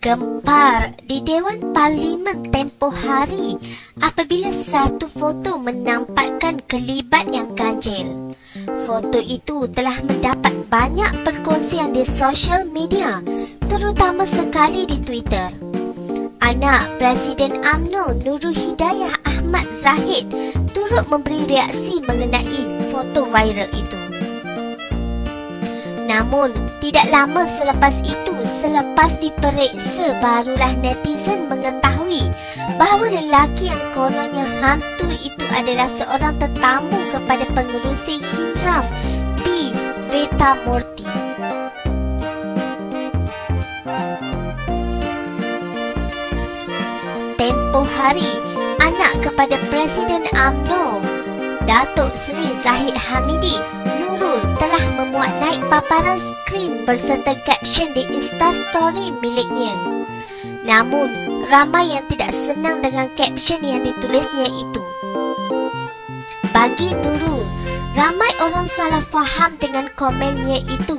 besar di Dewan Parlimen tempoh hari apabila satu foto menampakkan kelibat yang ganjil. Foto itu telah mendapat banyak perkongsian di sosial media, terutama sekali di Twitter. Anak Presiden AMNO Nurul Hidayah Ahmad Zahid turut memberi reaksi mengenai foto viral itu. Namun, tidak lama selepas itu, selepas diperiksa, barulah netizen mengetahui bahawa lelaki yang kononnya hantu itu adalah seorang tetamu kepada pengerusi Hindraf P. Veta Morty. Tempoh hari, anak kepada Presiden AMNO, Datuk Seri Zahid Hamidi paparan skrin berserta caption di Instastory miliknya. Namun, ramai yang tidak senang dengan caption yang ditulisnya itu. Bagi Nurul, ramai orang salah faham dengan komennya itu.